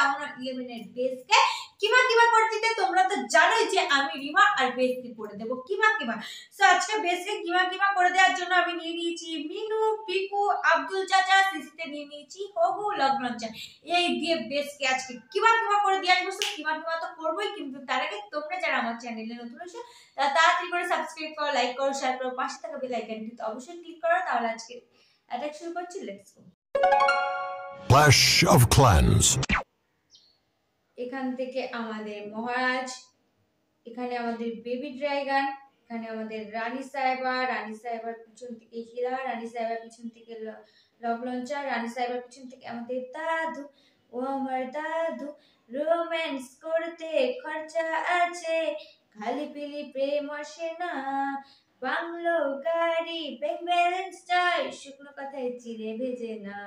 Town ইলেভেনের বেসকে কিমা কিমা করে দিতে তোমরা তো জানোই যে আমি রিমা আর বেসকে করে দেবো। কিমা কিমা। সো আজকে বেসকে কিমা কিমা করে দেওয়ার জন্য আমি নিয়ে নিয়েছি মিনু, পিকু, আব্দুল চাচা, সিসিতে নিয়ে নিয়েছি হবু লগ্নচা এই দিয়ে বেসকে আজকে কিমা কিমা করে দিয়ে আসব। কিমা কিমা তো করবোই, কিন্তু তার আগে তোমরা যারা আমার চ্যানেলে নতুন এসে তাড়াতাড়ি করে সাবস্ক্রাইব করো লাইক করো শেয়ার করো, পাশে থাকা বেল আইকনটি তো অবশ্যই ক্লিক করো, তাহলে আজকে অ্যাটাক শুরু করছি let's go Clash of Clans. এখান থেকে আমাদের মহারাজ, এখানে আমাদের বেবি ড্রাইগান এখানে আমাদের রানী সাহেবা, রানী সাহেবার পিছন থেকে হীরা, রানী সাহেবার পিছন থেকে লবলঞ্চা, রানী সাহেবার পিছন থেকে আমাদের দাদু ও আমার দাদু। রোম্যান্স করতে খরচা আছে, খালি পিলি প্রেম আসে না। বাংলো গাড়ি ব্যাংক ব্যালেন্স চাই, শুকনো কথায় চিড়ে ভেজে না।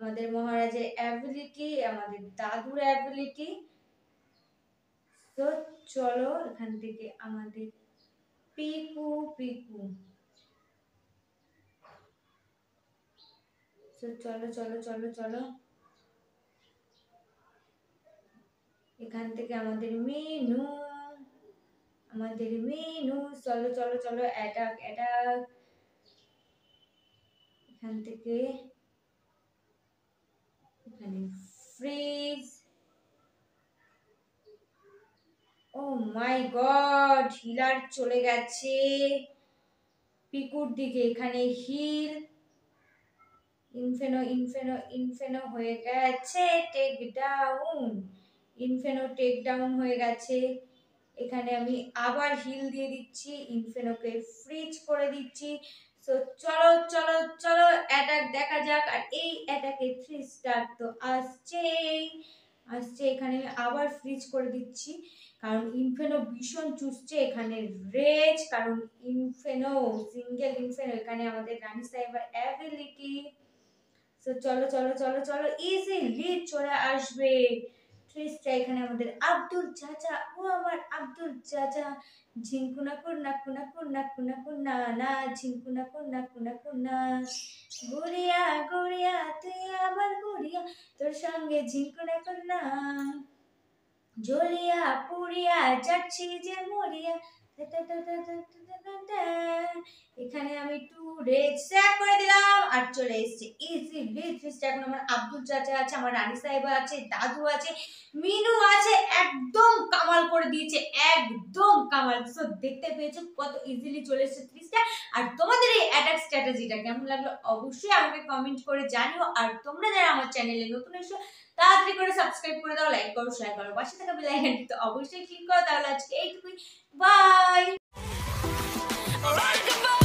আমাদের মহারাজের অ্যাবিলিটি আমাদের দাদুর অ্যাবিলিটি তো চলো এখান থেকে আমাদের পিকু পিকু। তো চলো চলো চলো চলো। এখান থেকে আমাদের মিনু। আমাদের মিনু, চলো চলো চলো অ্যাটাক অ্যাটাক এখান থেকে এখানে freeze oh my god healer চলে গেছে। পিকুর দিকে, এখানে হিল ইনফেনো ইনফেনো ইনফেনো হয়ে গেছে take down inferno take down হয়ে গেছে। এখানে আমি আবার হিল দিয়ে দিচ্ছি ইনফেনোকে ফ্রিজ করে দিচ্ছি। সো চলো চলো চলো অ্যাটাক দেখা যাক। আর এই অ্যাটাকে থ্রি স্টার তো আসছেই। আসছে এখানে আবার ফ্রিজ করে দিচ্ছি। কারণ ইনফেনো ভীষণ চুষছে এখানে রেজ কারণ ইনফেনো সিঙ্গেল ইনফেনো এখানে আমাদের রানী সাহেবের অ্যাবিলিটি সো চলো চলো চলো চলো ইজিলি চলে আসবে। থ্রিস্টা এখানে আমাদের আব্দুল চাচা। ও আমার আব্দুল চাচা। ঝিঙ্কুনা কুন্না কুনা কুন্না কুনা কুন্না না ঝিঙ্কুনা কুন্না কুনা কুন্না গুড়িয়া গুড়িয়া, তুই আমার গুড়িয়া, তোর সঙ্গে ঝিঙ্কুনা কুন্না জ্বলিয়া, পুড়িয়া যাচ্ছি যে মরিয়া। এখানে আমি একটু রেড স্ট্যাক করে দিলাম আর চলে এসছে। ইজি রেড স্ট্যাক আমার আব্দুল চাচা আছে, আমার রানী সাহেব আছে, দাদু আছে, মিনু আছে, একদম কামাল করে দিয়েছে, একদম কামাল। সো দেখতে পেয়েছ কত ইজিলি চলে এসছে ফিস্টটা আর তোমাদের এই অ্যাটাক স্ট্র্যাটেজিটা কেমন লাগল অবশ্যই আমাকে কমেন্ট করে জানিও। আর তোমরা যারা আমার চ্যানেলে নতুন এসো, তাড়াতাড়ি করে সাবস্ক্রাইব করে দাও লাইক করো শেয়ার করো, পাশে থাকা বেল আইকনটি তো অবশ্যই ক্লিক করো। তাহলে আজকে এইটুকুই। By Like a